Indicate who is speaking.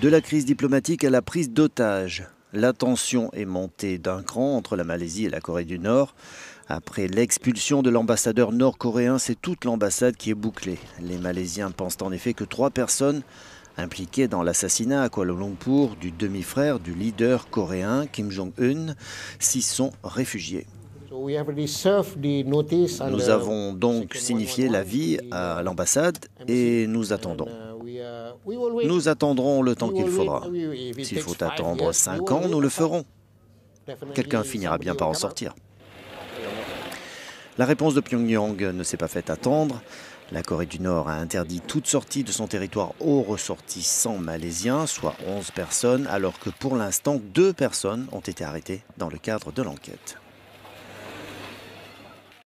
Speaker 1: De la crise diplomatique à la prise d'otages, la tension est montée d'un cran entre la Malaisie et la Corée du Nord. Après l'expulsion de l'ambassadeur nord-coréen, c'est toute l'ambassade qui est bouclée. Les Malaisiens pensent en effet que trois personnes impliquées dans l'assassinat à Kuala Lumpur du demi-frère du leader coréen Kim Jong-un s'y sont réfugiés. Nous avons donc signifié l'avis à l'ambassade et nous attendons. Nous attendrons le temps qu'il faudra. S'il faut attendre cinq ans, nous le ferons. Quelqu'un finira bien par en sortir. La réponse de Pyongyang ne s'est pas faite attendre. La Corée du Nord a interdit toute sortie de son territoire aux ressortissants malaisiens, soit 11 personnes, alors que pour l'instant, deux personnes ont été arrêtées dans le cadre de l'enquête.